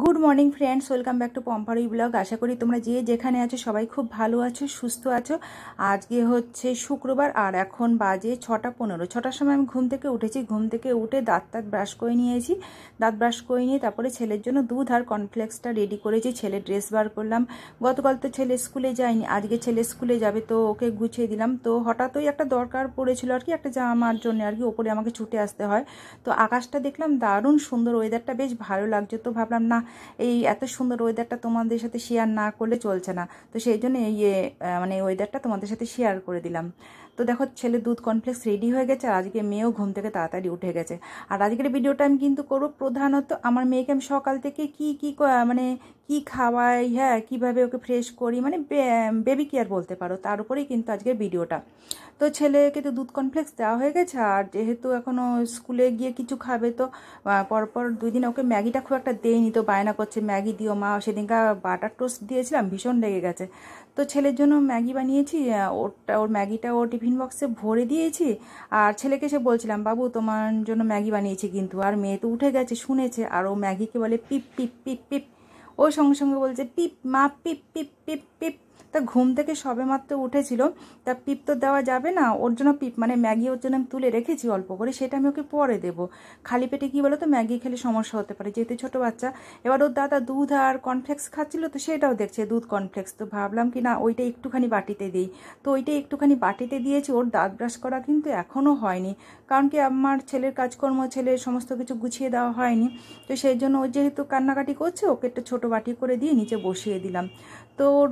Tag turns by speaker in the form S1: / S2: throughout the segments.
S1: Good morning friends welcome back to Pompari blog আশা করি তোমরা যে যেখানে আছো সবাই খুব ভালো আছো, সুস্থ আছো। আজকে হচ্ছে শুক্রবার আর এখন বাজে ছটা পনেরো। ছটার সময় আমি ঘুম থেকে উঠেছি। ঘুম থেকে উঠে দাঁত তাঁত ব্রাশ করে নিয়েছি। দাঁত ব্রাশ করে নিয়ে তারপরে ছেলের জন্য দুধ আর কর্নফ্লেক্সটা রেডি করেছি। ছেলে ড্রেস বার করলাম। গতকাল তো ছেলে স্কুলে যায়নি। আজকে ছেলে স্কুলে যাবে তো ওকে গুছিয়ে দিলাম। তো হঠাৎই একটা দরকার পড়েছিল আর কি, একটা জামার জন্য আর কি, ওপরে আমাকে ছুটে আসতে হয়। তো আকাশটা দেখলাম দারুণ সুন্দর ওয়েদারটা বেশ ভালো লাগছে। তো ভাবলাম, না এই এত সুন্দর ওয়েদারটা তোমাদের সাথে শেয়ার না করলে চলছে না। তো সেই জন্য এই মানে ওয়েদারটা তোমাদের সাথে শেয়ার করে দিলাম। তো দেখো ছেলে দুধ কনফ্লেক্স রেডি হয়ে গেছে, আর আজকে মেয়েও ঘুম থেকে তাড়াতাড়ি উঠে গেছে। আর আজকের ভিডিওটা আমি কিন্তু করব প্রধানত আমার মেয়েকে আমি সকাল থেকে কি কি মানে কি খাওয়াই হ্যাঁ কীভাবে ওকে ফ্রেশ করি মানে বেবি কেয়ার বলতে পারো, তার উপরেই কিন্তু আজকের ভিডিওটা তো ছেলেকে তো দুধ কনফ্লেক্স দেওয়া হয়ে গেছে, আর যেহেতু এখনও স্কুলে গিয়ে কিছু খাবে তো পরপর দুই দিন ওকে ম্যাগিটা খুব একটা দেয়নি তো, বায়না করছে, ম্যাগি দিও মা, সেদিনকার বাটার টোস্ট দিয়েছিলাম, ভীষণ লেগে গেছে। তো ছেলের জন্য ম্যাগি বানিয়েছি ওরটা, ওর ম্যাগিটা ও টিফিন বক্সে ভরে দিয়েছি। আর ছেলেকে সে বলছিলাম, বাবু, তোমার জন্য ম্যাগি বানিয়েছি কিন্তু, আর মেয়ে তো উঠে গেছে, শুনেছে। আর ও ম্যাগিকে বলে, পিপ পিপ পিপ পিপ। ও সঙ্গে সঙ্গে বলছে, পিপ, মা, পিপ পিপ পিপ পিপ। তা ঘুম থেকে সবে মাত্র উঠেছিল। তা পিপ তো দেওয়া যাবে না, ওর জন্য পিপ মানে ম্যাগি ওর জন্য আমি তুলে রেখেছি অল্প করে, সেটা আমি ওকে পরে দেবো। খালি পেটে কী বলো তো ম্যাগি খেলে সমস্যা হতে পারে, যেহেতু ছোটো বাচ্চা। এবার ওর দাদা দুধ আর কর্নফ্লেক্স খাচ্ছিল, তো সেটাও দেখছে, দুধ কর্নফ্লেক্স তো ভাবলাম কি না, ওইটা একটুখানি বাটিতে দিই। তো ওইটা একটুখানি বাটিতে দিয়েছি, ওর দাঁত ব্রাশ করা কিন্তু এখনও হয়নি। কারণ কি আমার ছেলের কাজকর্ম, ছেলের সমস্ত কিছু গুছিয়ে দেওয়া হয়নি। তো সেই জন্য ও যেহেতু কান্নাকাটি করছে, ওকে একটা ছোটো বাটি করে দিয়ে নিচে বসিয়ে দিলাম। তো ওর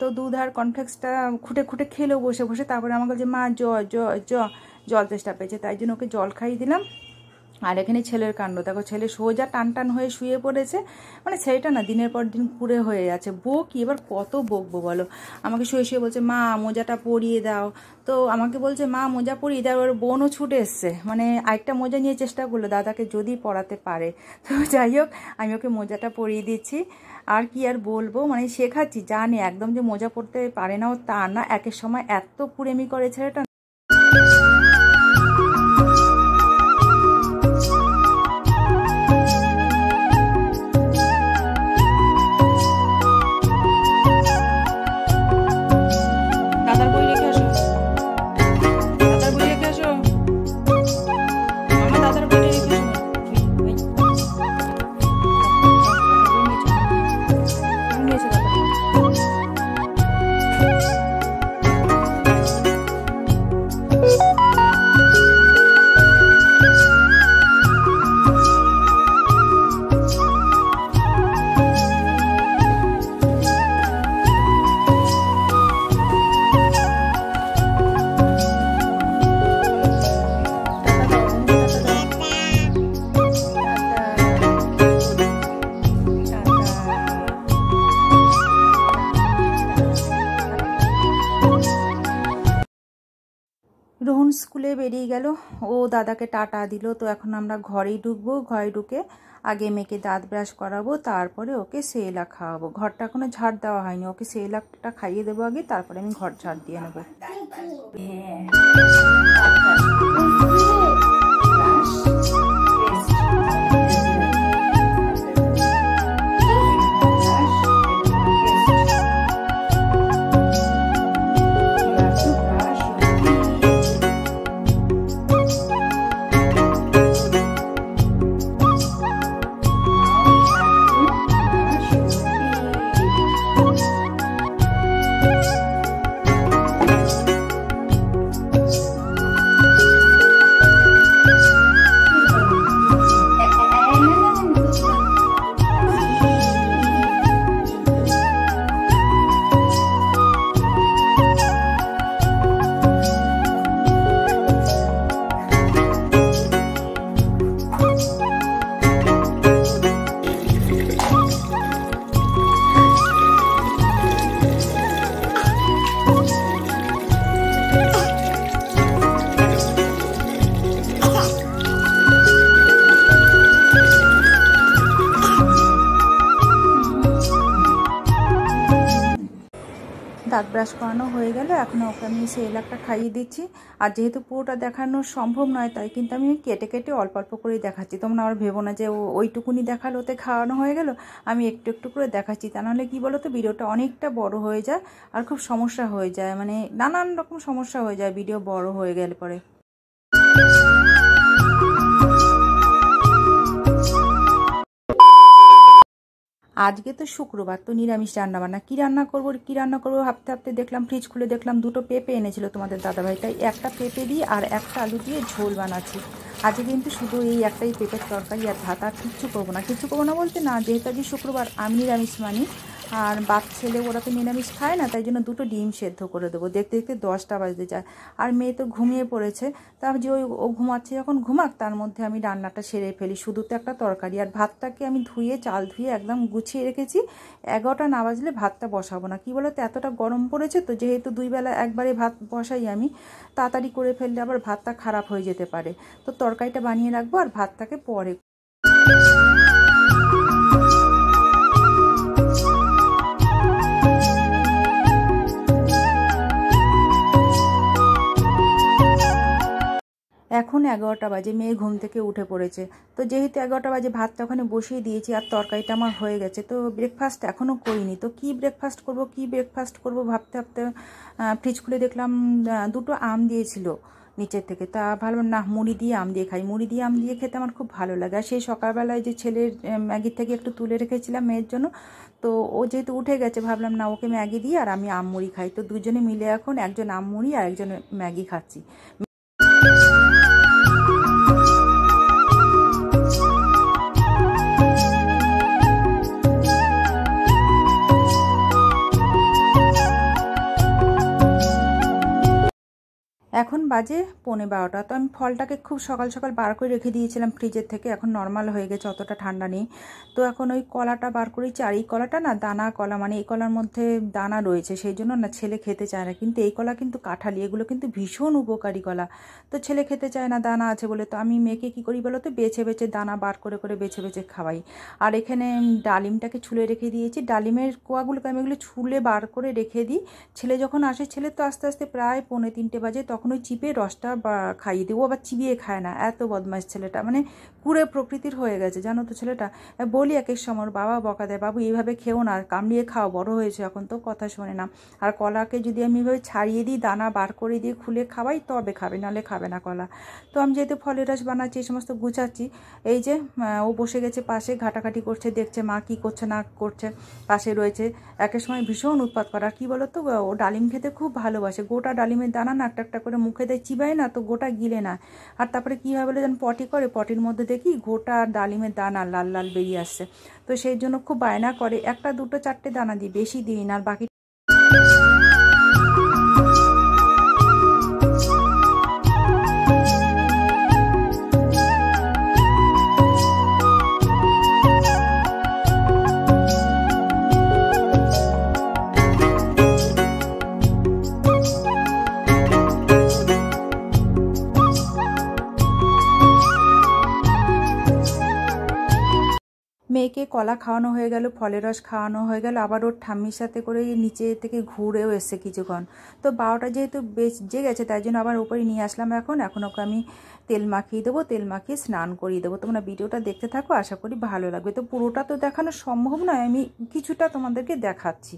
S1: তো দুধ আর কনফ্লেক্সটা খুঁটে খুঁটে খেলেও বসে বসে। তারপরে আমাকে যে মা, জ জ জ। জল চেষ্টা পেয়েছে, তাই জন্য ওকে জল খাইয়ে দিলাম। আর এখানে ছেলের কাণ্ড। দেখো, ছেলে সোজা টান টান হয়ে শুয়ে পড়েছে। মানে ছেলেটা না দিনের পর দিন পুরে হয়ে যাচ্ছে বউ কি? এবার কত বকবো বলো? আমাকে শুয়ে শুয়ে বলছে, মা, মোজাটা পরিয়ে দাও। তো আমাকে বলছে, মা, মোজা পরিয়ে দাও। ওর বোনও ছুটে এসছে। মানে আরেকটা মোজা নিয়ে চেষ্টা করল দাদাকে যদি পড়াতে পারে। তো যাই হোক, আমি ওকে মোজাটা পরিয়ে দিচ্ছি। আর কি আর বলব? মানে শেখাচ্ছি, জানি। একদম যে মোজা পড়তে পারে না ও তা না। একের সময় এত কুড়েমি করে ছেলেটা। গেল। ও দাদাকে টাটা দিল। তো এখন আমরা ঘরেই ঢুকবো। ঘরে ঢুকে আগে মেয়েকে দাঁত ব্রাশ করাবো তারপরে ওকে সেলা খাওয়াবো। ঘরটা এখনও ঝাড় দেওয়া হয়নি। ওকে সেলাকটা খাইয়ে দেবো আগে তারপরে আমি ঘর ঝাড় দিয়ে নেব। ব্রাশ করানো হয়ে গেল, এখন ওকে আমি সেই এলাকটা খাইয়ে দিচ্ছি। আর যেহেতু পুরোটা দেখানো সম্ভব নয়, তাই কিন্তু আমি কেটে কেটে অল্প অল্প করেই দেখাচ্ছি। তোমরা আমার ভেবো না যে ওইটুকুনি দেখাল, ওতে খাওয়ানো হয়ে গেল, আমি একটু একটু করে দেখাচ্ছি। তা নাহলে কী বলো তো ভিডিওটা অনেকটা বড় হয়ে যায় আর খুব সমস্যা হয়ে যায়। মানে নানান রকম সমস্যা হয়ে যায়, ভিডিও বড় হয়ে গেলে পরে। আজকে তো শুক্রবার, তো নিরামিষ রান্না বান্না কী রান্না করব, কী রান্না করব ভাবতে ভাবতে দেখলাম ফ্রিজ খুলে দেখলাম, দুটো পেঁপে এনেছিল তোমাদের দাদাভাই। তাই একটা পেঁপে দিয়ে আর একটা আলু দিয়ে ঝোল বানাচ্ছি। আজকে কিন্তু শুধু এই একটাই পেঁপের তরকারি আর ভাত, আর কিচ্ছু করব না। কিচ্ছু করব না বলতে না, যেহেতু আজকে শুক্রবার, আমি নিরামিষ মানি। আর বাপ ছেলে, ওরা তো নিরামিষ খায় না, তাই জন্য দুটো ডিম সেদ্ধ করে দেবো। দেখতে দেখতে দশটা বাজতে যায়। আর মেয়ে তো ঘুমিয়ে পড়েছে। তা যে ওই, ও ঘুমাচ্ছে, যখন ঘুমাক, তার মধ্যে আমি রান্নাটা সেরে ফেলি। শুধু তো একটা তরকারি। আর ভাতটাকে আমি ধুয়ে, চাল ধুয়ে একদম গুছিয়ে রেখেছি। এগারোটা না বাজলে ভাতটা বসাবো না। কী বলতো, এতটা গরম পড়েছে তো, যেহেতু দুই বেলা একবারে ভাত বসাই আমি, তাড়াতাড়ি করে ফেললে আবার ভাতটা খারাপ হয়ে যেতে পারে। তো তরকারিটা বানিয়ে রাখব আর ভাতটাকে পরে এখন এগারোটা বাজে, মেয়ে ঘুম থেকে উঠে পড়েছে। তো যেহেতু এগারোটা বাজে, ভাতটা ওখানে বসিয়ে দিয়েছি আর তরকারিটা আমার হয়ে গেছে। তো ব্রেকফাস্ট এখনও করিনি। তো কি ব্রেকফাস্ট করব, কি ব্রেকফাস্ট করব ভাবতে ভাবতে ফ্রিজ খুলে দেখলাম দুটো আম দিয়েছিল নিচের থেকে। তা ভালো না, মুড়ি দিয়ে আম দিয়ে খাই। মুড়ি দিয়ে আম দিয়ে খেতে আমার খুব ভালো লাগে। আর সেই সকালবেলায় যে ছেলের ম্যাগির থেকে একটু তুলে রেখেছিলাম মেয়ের জন্য, তো ও যেহেতু উঠে গেছে, ভাবলাম না ওকে ম্যাগি দিই আর আমি আম মুড়ি খাই। তো দুজনে মিলে এখন একজন আম মুড়ি আর একজন ম্যাগি খাচ্ছি। এখন বাজে পৌনে বারোটা। তো আমি ফলটাকে খুব সকাল সকাল বার করে রেখে দিয়েছিলাম ফ্রিজের থেকে। এখন নর্মাল হয়ে গেছে, অতটা ঠান্ডা নেই। তো এখন ওই কলাটা বার করেছি। আর এই কলাটা না, দানা কলা মানে এই কলার মধ্যে দানা রয়েছে, সেই জন্য না ছেলে খেতে চায় না। কিন্তু এই কলা কিন্তু কাঁঠালি, এগুলো কিন্তু ভীষণ উপকারী কলা। তো ছেলে খেতে চায় না, দানা আছে বলে। তো আমি মেয়েকে কী করি বলো তো, বেছে বেছে দানা বার করে করে বেছে বেছে খাওয়াই। আর এখানে ডালিমটাকে ছুলে রেখে দিয়েছি। ডালিমের কোয়াগুলোকে আমি এগুলো ছুলে বার করে রেখে দিই। ছেলে যখন আসে, ছেলে তো আস্তে আস্তে প্রায় পৌনে তিনটে বাজে, তখন ওই চিপে রসটা বা খাইয়ে দিই ও আবার চিবিয়ে খায় না। এত বদমাস ছেলেটা। মানে কুড়ে প্রকৃতির হয়ে গেছে, জানো তো ছেলেটা? বলি এক এক সময় বাবা বকা দেয়, বাবু, এইভাবে খেও না, আর কামড়িয়ে খাও, বড় হয়েছে এখন তো, কথা শোনে না। আর কলাকে যদি আমি এইভাবে ছাড়িয়ে দিই, দানা বার করে দিয়ে খুলে খাওয়াই, তবে খাবে, নাহলে খাবে না কলা। তো আমি যেহেতু ফলের রস বানাচ্ছি, এই সমস্ত গুছাচ্ছি, এই যে ও বসে গেছে পাশে, ঘাটাঘাটি করছে, দেখছে মা কি করছে, না করছে, পাশে রয়েছে। একের সময় ভীষণ উৎপাত করা। কি বলো তো ও ডালিম খেতে খুব ভালোবাসে। গোটা ডালিমের দানা না একটা একটা মুখে দেয় চিবায় না, তো গোটা গিলে না। আর তারপরে কী হয় বলে যেন পটি করে, পটির মধ্যে দেখি গোটা আর ডালিমের দানা লাল লাল বেরিয়ে আসছে। তো সেই জন্য খুব বায়না করে। একটা, দুটো, চারটে দানা দিই, বেশি দিই না আর বাকি মেয়েকে কলা খাওয়ানো হয়ে গেল, ফলের রস খাওয়ানো হয়ে গেল, আবার ওর ঠাম্মির সাথে করে নিচে থেকে ঘুরেও এসছে কিছুক্ষণ। তো বারোটা যেহেতু বেজে গেছে, তাই জন্য আবার ওপরে নিয়ে আসলাম এখন। এখন ওকে আমি তেল মাখিয়ে দেবো, তেল মাখিয়ে স্নান করিয়ে দেবো। তোমরা ভিডিওটা দেখতে থাকো, আশা করি ভালো লাগবে। তো পুরোটা তো দেখানো সম্ভব নয়, আমি কিছুটা তোমাদেরকে দেখাচ্ছি।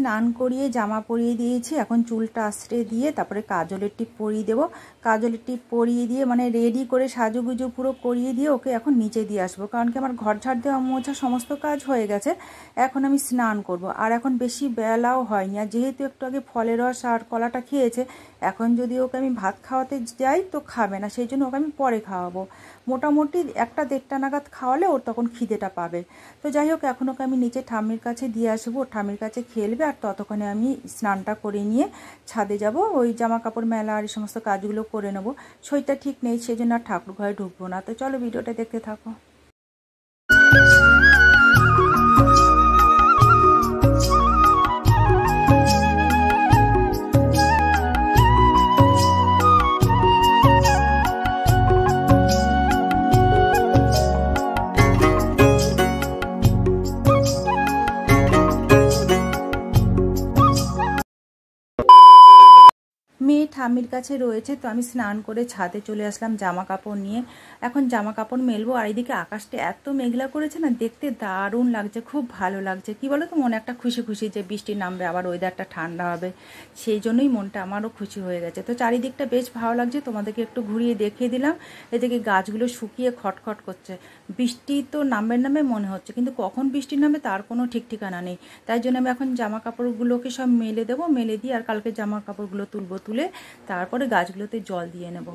S1: স্নান করিয়ে জামা পরিয়ে দিয়েছি। এখন চুলটা আশ্রে দিয়ে তারপরে কাজলের টিপ পরিয়ে দেবো। কাজলের টিপ পরিয়ে দিয়ে মানে রেডি করে সাজুগুজু পুরো করিয়ে দিয়ে ওকে এখন নিচে দিয়ে আসব। কারণ কি আমার ঘর ঝাড় দেওয়া মোছা সমস্ত কাজ হয়ে গেছে। এখন আমি স্নান করব। আর এখন বেশি বেলাও হয়নি। আর যেহেতু একটু আগে ফলের রস আর কলাটা খেয়েছে, এখন যদি ওকে আমি ভাত খাওয়াতে যাই তো খাবে না। সেই জন্য ওকে আমি পরে খাওয়াবো। মোটামুটি একটা দেড়টা নাগাদ খাওয়ালে ওর তখন খিদেটা পাবে। তো যাই হোক, এখন ওকে আমি নিচে ঠাম্মির কাছে দিয়ে আসব। ঠাম্মির কাছে খেলবে আর ততক্ষণে আমি স্নানটা করে নিয়ে ছাদে যাব। ওই জামা কাপড় মেলা আর এই সমস্ত কাজগুলো করে নেব। শরীরটা ঠিক নেই সেই জন্য আর ঠাকুর ঘরে ঢুকবো না। তো চলো, ভিডিওটা দেখতে থাকো। কাছে রয়েছে, তো আমি স্নান করে ছাদে চলে আসলাম জামা কাপড় নিয়ে। এখন জামা কাপড় মেলবো আর এদিকে আকাশটা এত মেঘলা করেছে না, দেখতে দারুণ লাগছে, খুব ভালো লাগছে। কি বলো তো মনে একটা খুশি খুশি যে বৃষ্টি নামবে, আবার ওয়েদারটা ঠান্ডা হবে। সেই জন্যই মনটা আমারও খুশি হয়ে গেছে। তো চারিদিকটা বেশ ভালো লাগছে, তোমাদেরকে একটু ঘুরিয়ে দেখিয়ে দিলাম। এদিকে গাছগুলো শুকিয়ে খটখট করছে। বৃষ্টি তো নামের নামে মনে হচ্ছে, কিন্তু কখন বৃষ্টি নামে তার কোনো ঠিক ঠিকানা নেই। তাই জন্য আমি এখন জামা কাপড়গুলোকে সব মেলে দেবো, মেলে দিয়ে আর কালকে জামা কাপড়গুলো তুলবো, তুলে তারপরে গাছগুলোতে জল দিয়ে নেব।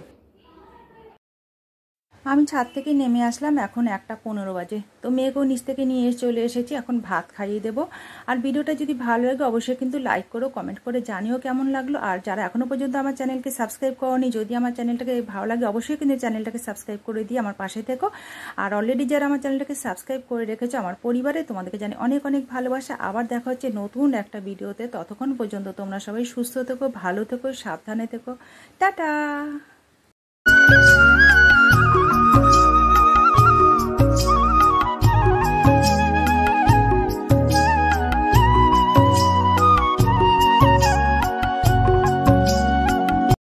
S1: আমি ছাদ থেকে নেমে আসলাম, এখন একটা পনেরো বাজে। তো মেয়েকেও নিচ থেকে নিয়ে এসে চলে এসেছি, এখন ভাত খাইয়ে দেবো। আর ভিডিওটা যদি ভালো লাগে, অবশ্যই কিন্তু লাইক করো কমেন্ট করে জানিও কেমন লাগল। আর যারা এখনও পর্যন্ত আমার চ্যানেলকে সাবস্ক্রাইব করনি, যদি আমার চ্যানেলটাকে ভালো লাগে, অবশ্যই কিন্তু চ্যানেলটাকে সাবস্ক্রাইব করে দিয়ে আমার পাশে থেকো। আর অলরেডি যারা আমার চ্যানেলটাকে সাবস্ক্রাইব করে রেখেছো, আমার পরিবারে তোমাদেরকে জানি অনেক অনেক ভালোবাসা। আবার দেখা হচ্ছে নতুন একটা ভিডিওতে। ততক্ষণ পর্যন্ত তোমরা সবাই সুস্থ থেকো, ভালো থেকো, সাবধানে থেকো। টাটা!